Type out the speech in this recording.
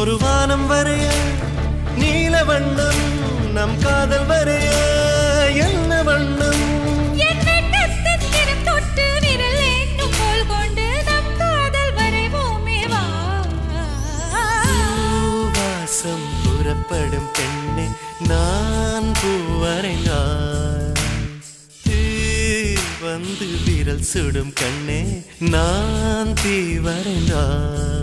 ஒரு வானம் வரைய நீல வண்ணம் நம் காதல் வரைய என்ன வண்ணம்? என் புறப்படும் பெண்ணே நான் பூவரைந்தாள் வந்து விரல் சுடும் கண்ணே நான் தீ வரைந்தாள்